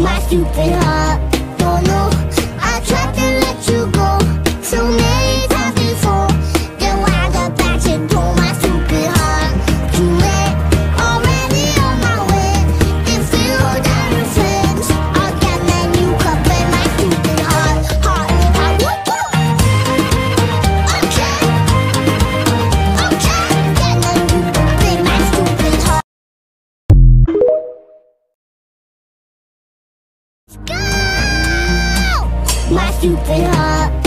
My stupid heart stupid heart